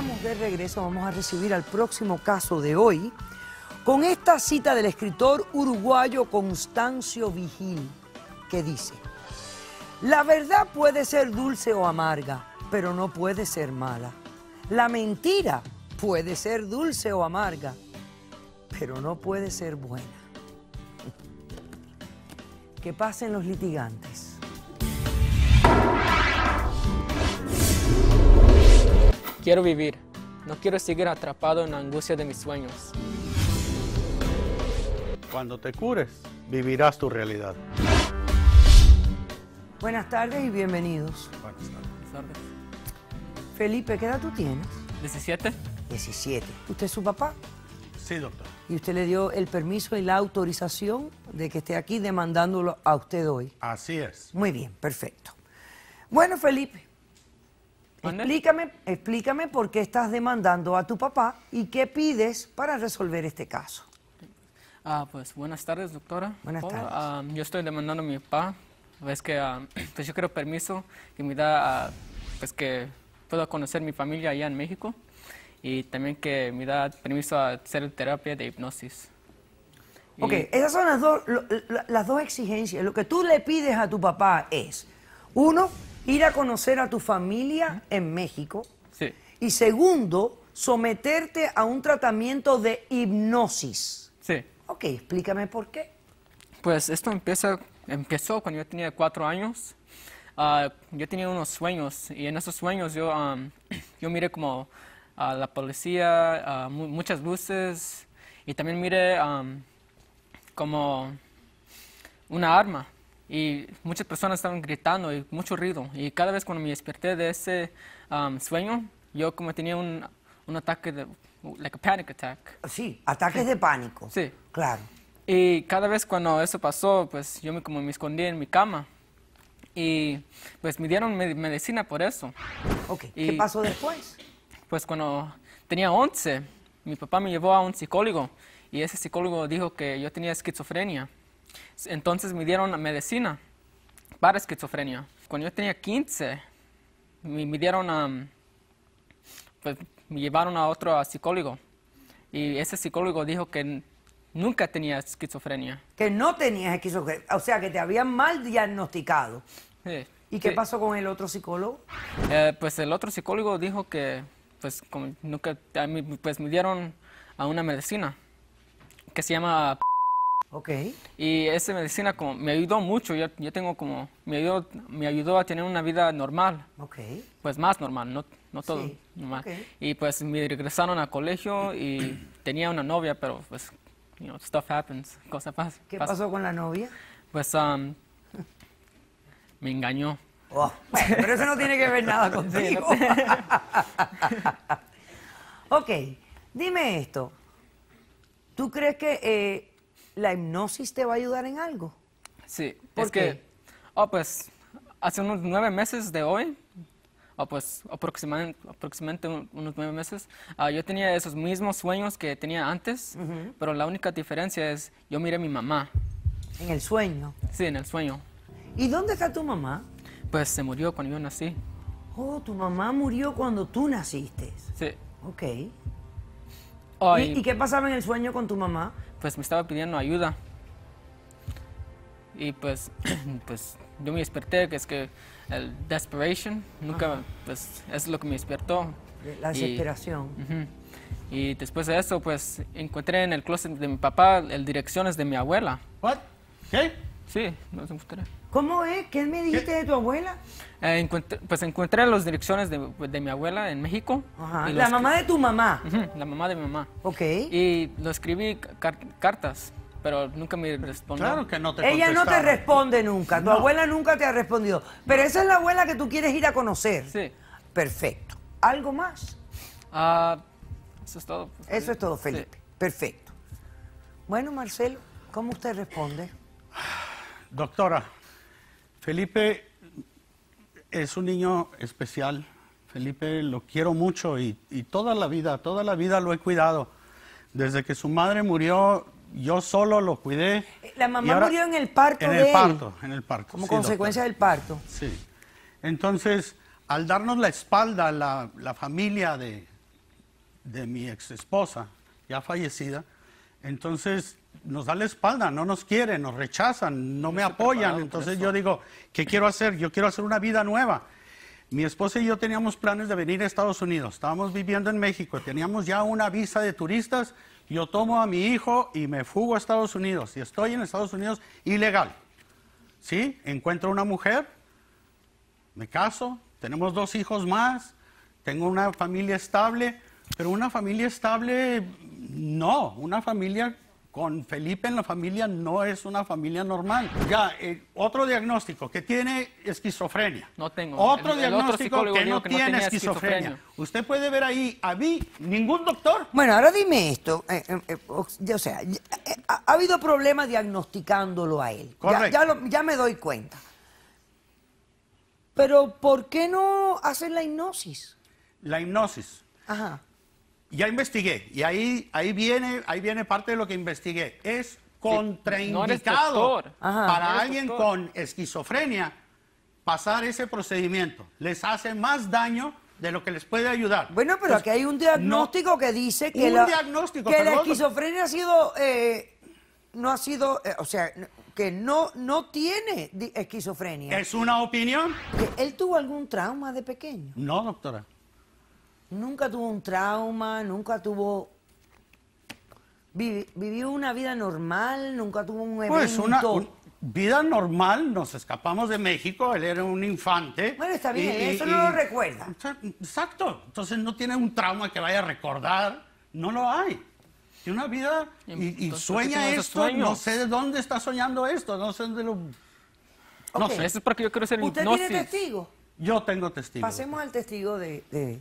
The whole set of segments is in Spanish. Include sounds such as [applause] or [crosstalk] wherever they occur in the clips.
estamos de regreso. Vamos a recibir al próximo caso de hoy con esta cita del escritor uruguayo Constancio Vigil, que dice, la verdad puede ser dulce o amarga, pero no puede ser mala. La mentira puede ser dulce o amarga, pero no puede ser buena. [laughs] Que pasen los litigantes. Quiero vivir. No quiero seguir atrapado en la angustia de mis sueños. Cuando te cures, vivirás tu realidad. Buenas tardes y bienvenidos. Buenas tardes. Felipe, ¿qué edad tú tienes? 17. 17. ¿Usted es su papá? Sí, doctor. Y usted le dio el permiso y la autorización de que esté aquí demandándolo a usted hoy. Así es. Muy bien, perfecto. Bueno, Felipe, Explícame, explícame por qué estás demandando a tu papá y qué pides para resolver este caso. Ah, pues buenas tardes, doctora. Buenas Paula. tardes. Ah, yo estoy demandando a mi papá. Ves que ah, [clears throat] pues yo quiero permiso que me da, ah, pues que pueda conocer mi familia allá en México y también que me da permiso a hacer terapia de hipnosis. Y- Ok, esas son las dos, lo- la- las dos exigencias. Lo que tú le pides a tu papá es, uno, ir a conocer a tu familia en México. Sí. Y segundo, someterte a un tratamiento de hipnosis. Sí. Ok, explícame por qué. Pues esto empieza, empezó cuando yo tenía cuatro años. Ah, yo tenía unos sueños y en esos sueños yo, am, yo miré como a la policía, ah, mu- muchas luces y también miré am, como una arma y muchas personas estaban gritando y mucho ruido y cada vez cuando me desperté de ese am, sueño yo como tenía un, un ataque de like a panic attack Sí, ataques de pánico. Sí. Claro. y cada vez cuando eso pasó, pues yo me, como me escondí en mi cama. Y pues me dieron me- medicina por eso. Ok, ¿qué Y- pasó después? Pues cuando tenía 11, mi papá me llevó a un psicólogo y ese psicólogo dijo que yo tenía esquizofrenia. Entonces me dieron medicina para esquizofrenia. Cuando yo tenía 15, me, me dieron, am, pues me llevaron a otro a psicólogo y ese psicólogo dijo que nunca tenía esquizofrenia. Que no tenías esquizofrenia, o sea, que te habían mal diagnosticado. Sí. ¿Y qué Sí. pasó con el otro psicólogo? Eh, pues el otro psicólogo dijo que, pues, como nunca, pues me dieron a una medicina que se llama, Ok. y esa medicina como me ayudó mucho. Yo, yo tengo como, me ayudó, me ayudó a tener una vida normal, Ok. pues más normal, no, no todo Sí, normal. Y pues me regresaron al colegio y [clears throat] tenía una novia, pero pues, you know, stuff happens, cosas pasan. ¿Qué pasó con la novia? Pues um, me engañó. Oh, bueno, pero eso no tiene que ver nada contigo. [laughs] ok, dime esto. ¿Tú crees que eh, la hipnosis te va a ayudar en algo? Sí, ¿Por es qué? que, oh, pues, hace unos nueve meses de hoy, o pues aproximadamente, aproximadamente un- unos nueve meses, ah, yo tenía esos mismos sueños que tenía antes, pero la única diferencia es, yo miré a mi mamá, En el sueño. sí, en el sueño, ¿Y dónde está tu mamá? pues se murió cuando yo nací, Oh, tu mamá murió cuando tú naciste. sí. Ok. Oh, ¿Y, y, y qué pasaba en el sueño con tu mamá? Pues me estaba pidiendo ayuda. Y pues, [clears throat] pues yo me desperté, que es que el desperation, nunca, pues es lo que me despertó. La Y- desesperación. Ujú. Y después de eso, pues encontré en el closet de mi papá el direcciones de mi abuela. ¿What? ¿Qué? Sí, no se encontré. ¿Cómo es? ¿Qué me dijiste de tu abuela? Eh, encontré- pues encontré las direcciones de, de mi abuela en México. Ajá. La mamá de tu mamá. Ujú, la mamá de mi mamá. Ok. Y lo escribí car- cartas, pero nunca me respondió. Claro que no te Ella no te responde nunca. Tu No. abuela nunca te ha respondido. Pero esa es la abuela que tú quieres ir a conocer. Sí. Perfecto. ¿Algo más? Ah, eso es todo. pues, Eso es todo, sí. Felipe. Perfecto. Bueno, Marcelo, ¿cómo usted responde? Doctora, Felipe es un niño especial. Felipe lo quiero mucho y, y toda la vida, toda la vida lo he cuidado. Desde que su madre murió, yo solo lo cuidé. La mamá ahora- murió en el parto En de el él. parto, en el parto. Como sí, consecuencia doctora. del parto. Sí. Entonces, al darnos la espalda, la, la familia de, de mi ex esposa, ya fallecida. Entonces nos da la espalda, no nos quieren, nos rechazan, no me estoy apoyan. Entonces yo digo, ¿qué quiero hacer? Yo quiero hacer una vida nueva. Mi esposa y yo teníamos planes de venir a Estados Unidos. Estábamos viviendo en México, teníamos ya una visa de turistas. Yo tomo a mi hijo y me fugo a Estados Unidos. Y estoy en Estados Unidos ilegal. ¿Sí? Encuentro una mujer, me caso, tenemos dos hijos más, tengo una familia estable, pero una familia estable, no, una familia con Felipe en la familia no es una familia normal. Ya, eh, otro diagnóstico, que tiene esquizofrenia. No tengo. Otro El- el otro diagnóstico que no que no tiene esquizofrenia. esquizofrenia. Usted puede ver ahí, a mí, ningún doctor. Bueno, ahora dime esto. eh, eh, eh, o o sea, ya- eh, ha, ha habido problemas diagnosticándolo a él. Ya- Correcto. Ya, lo- ya me doy cuenta. Pero, ¿por qué no hacer la hipnosis? La hipnosis. Ajá. Ya investigué y ahí, ahí, viene, ahí viene parte de lo que investigué. Es contraindicado para No alguien doctor. con esquizofrenia pasar ese procedimiento. Les hace más daño de lo que les puede ayudar. Bueno, pero Entonces, aquí hay un diagnóstico que dice que Un la, diagnóstico, que la esquizofrenia ha sido, eh, no ha sido, eh, o sea, que no, no tiene esquizofrenia. ¿Es una opinión? Que ¿Él tuvo algún trauma de pequeño? No, doctora. Nunca tuvo un trauma, nunca tuvo... vi- vivió una vida normal, nunca tuvo un evento... Pues una un- vida normal, nos escapamos de México, él era un infante. Bueno, está bien, eso no lo recuerda. Exacto, entonces no tiene un trauma que vaya a recordar, no lo hay. Tiene una vida y, y Entonces, ¿por qué sueña esto, no sé de dónde está soñando esto, no sé de lo... No sé, Eso es porque yo quiero hacer ¿Usted hipnosis. tiene testigo? yo tengo testigos. Pasemos al testigo de, de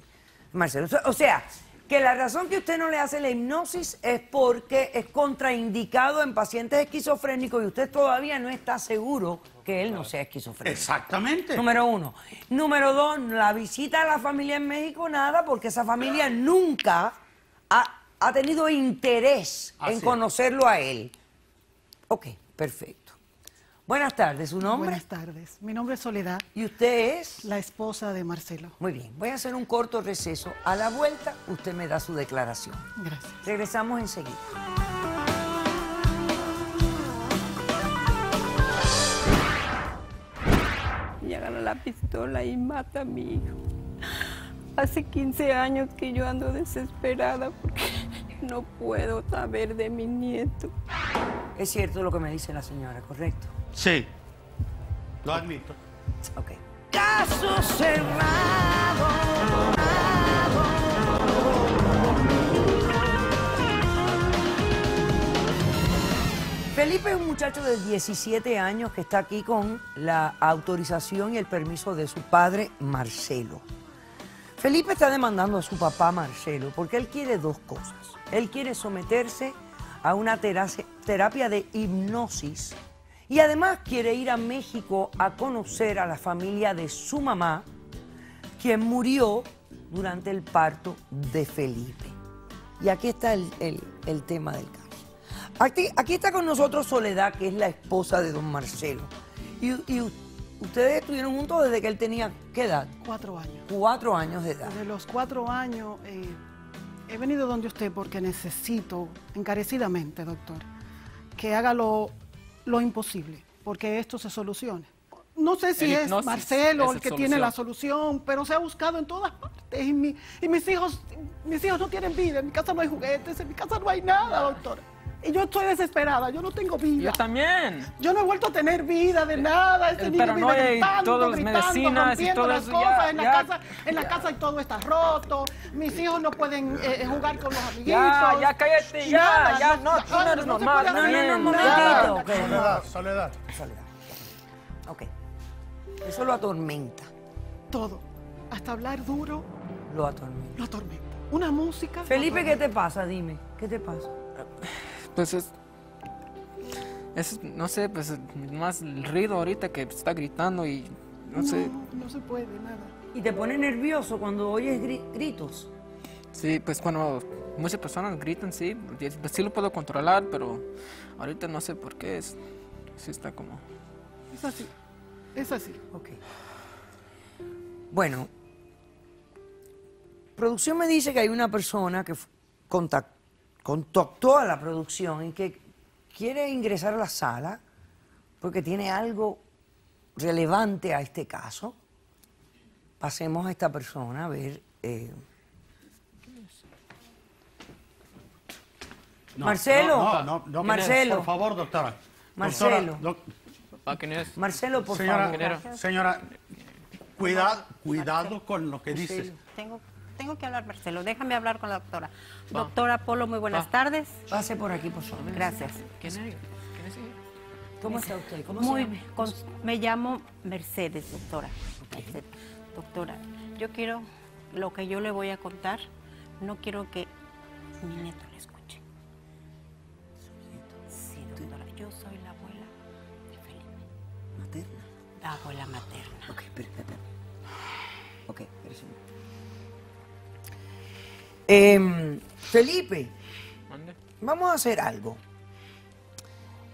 Marcelo. O sea- que la razón que usted no le hace la hipnosis es porque es contraindicado en pacientes esquizofrénicos y usted todavía no está seguro que él no sea esquizofrénico. Exactamente. Número uno. Número dos, la visita a la familia en México, nada, porque esa familia nunca ha, ha tenido interés Así en es. conocerlo a él. Ok, perfecto. Buenas tardes, ¿su nombre? Buenas tardes. Mi nombre es Soledad, ¿Y usted es? la esposa de Marcelo. Muy bien, voy a hacer un corto receso. A la vuelta, usted me da su declaración. Gracias. Regresamos enseguida. y agarra la pistola y mata a mi hijo. Hace 15 años que yo ando desesperada porque no puedo saber de mi nieto. Es cierto lo que me dice la señora, ¿correcto? Sí, lo admito. Ok. Caso cerrado. Felipe es un muchacho de 17 años que está aquí con la autorización y el permiso de su padre Marcelo. Felipe está demandando a su papá Marcelo porque él quiere dos cosas. Él quiere someterse a una terapia de hipnosis y además quiere ir a México a conocer a la familia de su mamá, quien murió durante el parto de Felipe. Y aquí está el, el- el tema del caso. Aquí, aquí está con nosotros Soledad, que es la esposa de don Marcelo. Y, y ustedes estuvieron juntos desde que él tenía, ¿qué edad? Cuatro años. Cuatro años de edad. Desde los cuatro años eh, he venido donde usted porque necesito, encarecidamente, doctor, que haga lo, lo imposible, porque esto se solucione. No sé si El es Marcelo es el que tiene la solución. pero se ha buscado en todas partes. Y, mi- y mis hijos, mis hijos no tienen vida, en mi casa no hay juguetes, en mi casa no hay nada, doctor. Y yo estoy desesperada, yo no tengo vida. Yo también. Yo no he vuelto a tener vida de nada. Este El niño vive gritando, todas las gritando, medicinas y rompiendo todo las eso, cosas. ya, en la ya, casa, en la casa y todo está roto. Mis hijos no pueden eh, jugar con los amiguitos. Ya, ya cállate, ya, Nada, ya, no, tú no eres normal, no, no, no, momentito. Soledad, Soledad. Soledad. Ok. Eso lo atormenta. Todo. Hasta hablar duro Lo atormenta. lo atormenta. Una música. Felipe, ¿qué te pasa? Dime. ¿Qué te pasa? Pues es, es, no sé, pues más el ruido ahorita que está gritando y no sé. No, no se puede, nada. ¿Y te pone nervioso cuando oyes gri- gritos? Sí, pues cuando muchas personas gritan, sí, pues sí lo puedo controlar, pero ahorita no sé por qué, es, sí está como... Es así. Es así. Ok. Bueno, producción me dice que hay una persona que fu- contac- contactó a la producción y que quiere ingresar a la sala porque tiene algo relevante a este caso. Pasemos a esta persona a ver. eh, No, Marcelo, no, no, no, Marcelo. Por favor, doctora. Marcelo. Doctora, doc- ¿Para quién es? Marcelo, por señora, favor. Señora, cuidado, cuidado con lo que dices. Tengo, tengo que hablar, Marcelo. Déjame hablar con la doctora. Doctora Polo, muy buenas Va. tardes. Pase por aquí, por favor. Gracias. ¿Quién es ella? ¿Quién es ella? ¿Cómo está usted? ¿Cómo Muy se llama? bien. Con- me llamo Mercedes, doctora. Mercedes. Doctora, yo quiero, lo que yo le voy a contar, no quiero que mi nieto le escuche. Sí, doctora, yo soy la abuela de Felipe, Materna. la abuela materna. Ok, espera, espera, espera. Ok, espérese. Em, Felipe, vamos a hacer algo.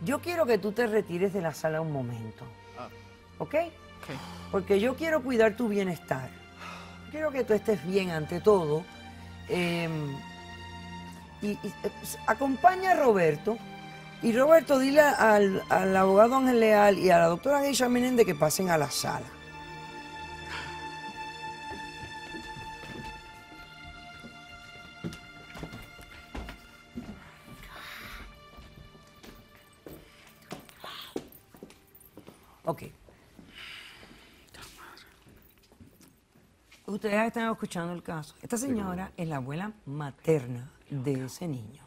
Yo quiero que tú te retires de la sala un momento. Ah. ¿Ok? Ok. Porque yo quiero cuidar tu bienestar. Quiero que tú estés bien ante todo. Em, y, eh, acompaña a Roberto. Y Roberto, dile al, al abogado Ángel Leal y a la doctora Geisha Menéndez que pasen a la sala. Ustedes están escuchando el caso. Esta señora es la abuela materna de ese niño.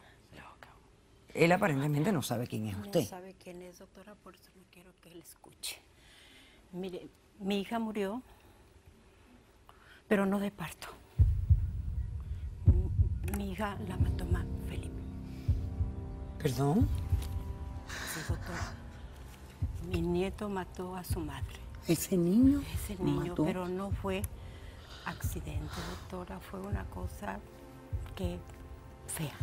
Él aparentemente no sabe quién es No usted. sabe quién es, doctora, por eso no quiero que él escuche. Mire, mi hija murió, pero no de parto. Mi hija la mató ma- Felipe. ¿Perdón? Sí, doctora. Mi nieto mató a su madre. Ese niño. Ese niño, mató. pero no fue accidente, doctora, fue una cosa que fea.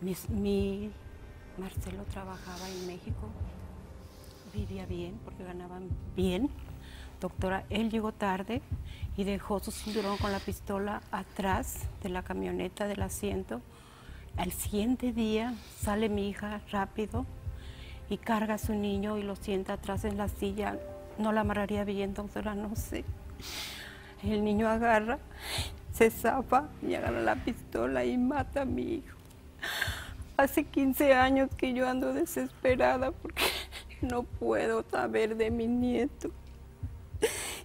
Mis- mi Marcelo trabajaba en México, vivía bien porque ganaban bien. Doctora, él llegó tarde y dejó su cinturón con la pistola atrás de la camioneta del asiento. Al siguiente día sale mi hija rápido y carga a su niño y lo sienta atrás en la silla. No la amarraría bien, doctora, no sé. El niño agarra, se zapa y agarra la pistola y mata a mi hijo. Hace 15 años que yo ando desesperada porque [laughs] no puedo saber de mi nieto.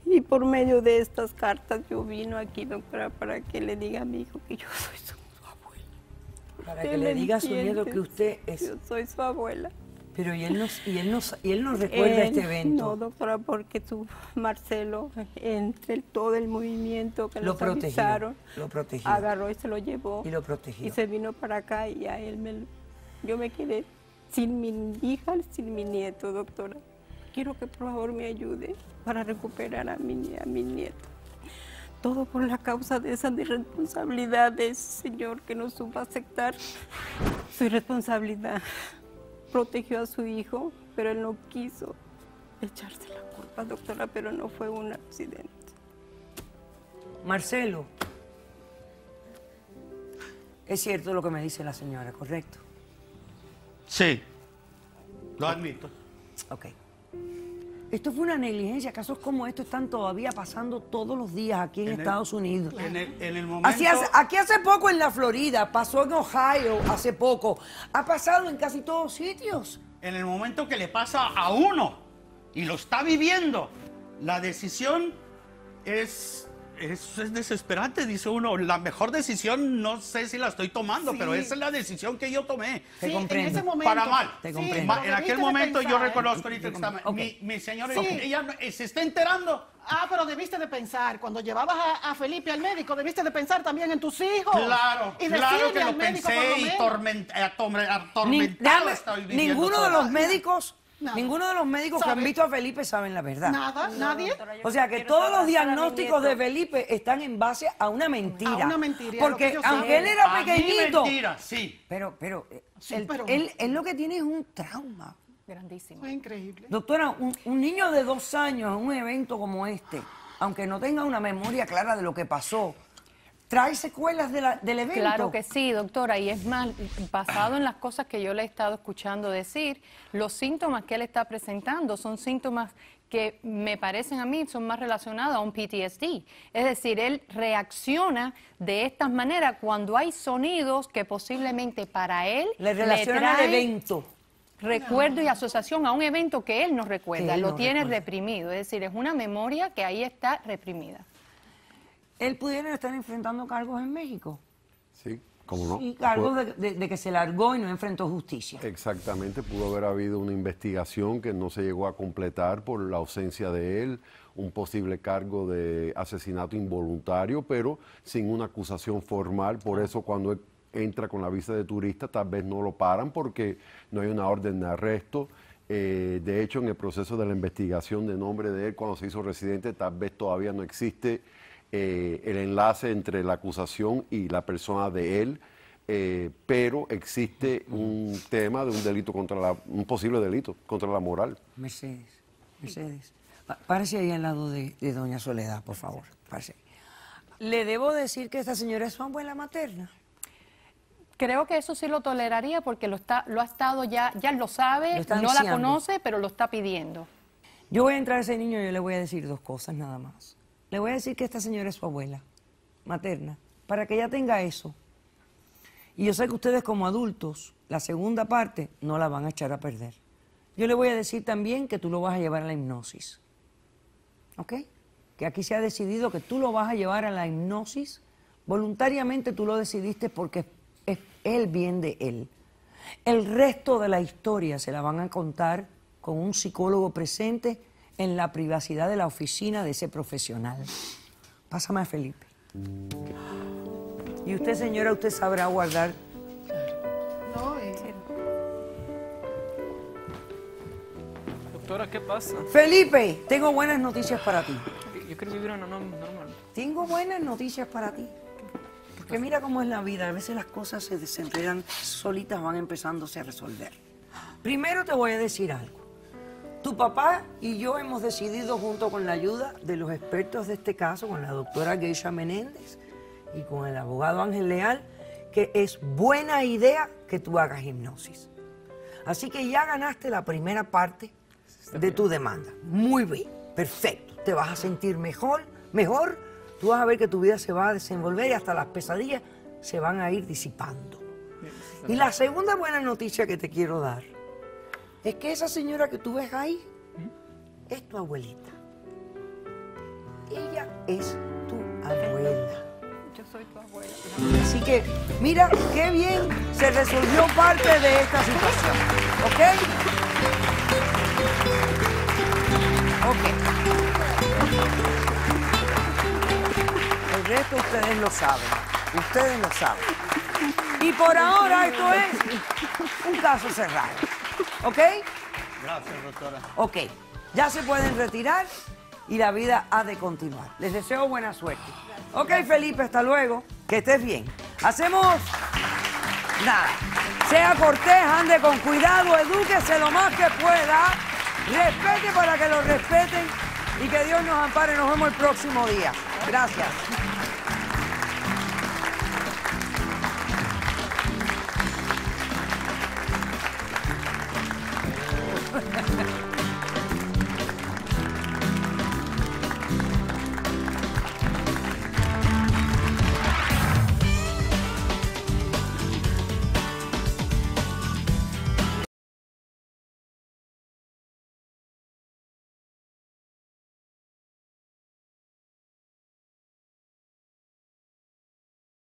Y por medio de estas cartas yo vino aquí, doctora, para que le diga a mi hijo que yo soy su abuela. Para que le diga a su nieto que usted es. Yo soy su abuela. Pero y él no, y él no, y él no [laughs] recuerda este evento. No, doctora, porque su Marcelo, entre todo el movimiento que Lo nos protegió, avisaron, lo protegió. agarró y se lo llevó. Y lo protegió. Y se vino para acá y a él me... Yo me quedé sin mi hija, sin mi nieto, doctora. Quiero que por favor me ayude para recuperar a mi, a mi nieto. Todo por la causa de esa irresponsabilidad de ese señor que no supo aceptar su irresponsabilidad. Protegió a su hijo, pero él no quiso echarse la culpa, doctora, pero no fue un accidente. Marcelo. Es cierto lo que me dice la señora, ¿correcto? Sí, lo admito. Ok. Esto fue una negligencia. Casos como estos están todavía pasando todos los días aquí en, En el- Estados Unidos. En el, en el momento... Así hace- aquí hace poco en la Florida, pasó en Ohio hace poco, ha pasado en casi todos sitios. en el momento que le pasa a uno y lo está viviendo, la decisión es, es, es desesperante, dice uno. La mejor decisión no sé si la estoy tomando, Sí. pero esa es la decisión que yo tomé. Te Sí, comprendo. en ese momento. Para mal. Te comprendo. En aquel momento yo reconozco ahorita que está mal. Ok. mi, mi señora, Sí. ella no- se está enterando. Ah, pero debiste de pensar, cuando llevabas a, a Felipe al médico, debiste de pensar también en tus hijos. Claro, y claro que lo médico pensé y torment- eh, Ni- estoy ninguno de los médicos, Nada. ninguno de los médicos que han visto a Felipe saben la verdad. Nada, nadie. O sea que todos los diagnósticos de Felipe están en base a una mentira. A una mentira, Porque aunque él era A mí pequeñito, mentira, sí. pero, pero, Sí, él, pero- él- él lo que tiene es un trauma. Grandísimo. Fue increíble. Doctora, un, un niño de dos años en un evento como este, aunque no tenga una memoria clara de lo que pasó, trae secuelas de la- del evento. Claro que sí, doctora, y es más, basado en las cosas que yo le he estado escuchando decir, los síntomas que él está presentando son síntomas que me parecen a mí son más relacionados a un PTSD. Es decir, él reacciona de estas maneras cuando hay sonidos que posiblemente para él Le relacionan al trae evento. recuerdo y asociación a un evento que él no recuerda, él lo no tiene recuerda. reprimido. Es decir, es una memoria que ahí está reprimida. Él pudiera estar enfrentando cargos en México. Sí, ¿cómo no? Y cargos Fue- de, de- de que se largó y no enfrentó justicia. Exactamente, pudo haber habido una investigación que no se llegó a completar por la ausencia de él, un posible cargo de asesinato involuntario, pero sin una acusación formal. Por eso cuando él entra con la visa de turista tal vez no lo paran porque no hay una orden de arresto. Eh, de hecho, en el proceso de la investigación de nombre de él cuando se hizo residente, tal vez todavía no existe eh, el enlace entre la acusación y la persona de él. Eh, pero existe un tema de un delito contra la, un posible delito contra la moral. Mercedes, Mercedes. Párese ahí al lado de, de doña Soledad, por favor. Párese ahí. Le debo decir que esta señora es su abuela materna. Creo que eso sí lo toleraría porque lo está, lo ha estado ya, ya lo sabe, Lo no la conoce, pero lo está pidiendo. Yo voy a entrar a ese niño y yo le voy a decir dos cosas nada más. Le voy a decir que esta señora es su abuela materna, para que ella tenga eso. Y yo sé que ustedes como adultos, la segunda parte no la van a echar a perder. Yo le voy a decir también que tú lo vas a llevar a la hipnosis. ¿Ok? Que aquí se ha decidido que tú lo vas a llevar a la hipnosis. Voluntariamente tú lo decidiste porque es el bien de él. El resto de la historia se la van a contar con un psicólogo presente en la privacidad de la oficina de ese profesional. Pásame a Felipe. Y usted, señora, usted sabrá guardar. No, eh, Doctora, ¿qué pasa? Felipe, tengo buenas noticias para ti. Yo quiero vivir una norma normal. Tengo buenas noticias para ti. Porque mira cómo es la vida. A veces las cosas se desenredan solitas, van empezándose a resolver. Primero te voy a decir algo. Tu papá y yo hemos decidido, junto con la ayuda de los expertos de este caso, con la doctora Geisha Menéndez y con el abogado Ángel Leal, que es buena idea que tú hagas hipnosis. Así que ya ganaste la primera parte de tu demanda. Muy bien, perfecto. Te vas a sentir mejor, mejor. Tú vas a ver que tu vida se va a desenvolver y hasta las pesadillas se van a ir disipando. Y la segunda buena noticia que te quiero dar es que esa señora que tú ves ahí es tu abuelita. Ella es tu abuela. Yo soy tu abuela. Así que, mira qué bien se resolvió parte de esta situación. ¿Ok? Ok. El resto ustedes lo saben. Ustedes lo saben. Y por ahora esto es un caso cerrado. ¿Ok? Gracias, doctora. Ok. Ya se pueden retirar y la vida ha de continuar. Les deseo buena suerte. Ok, Felipe, hasta luego. Que estés bien. Hacemos nada. Sea cortés, ande con cuidado, edúquese lo más que pueda. Respete para que lo respeten y que Dios nos ampare. Nos vemos el próximo día. Gracias.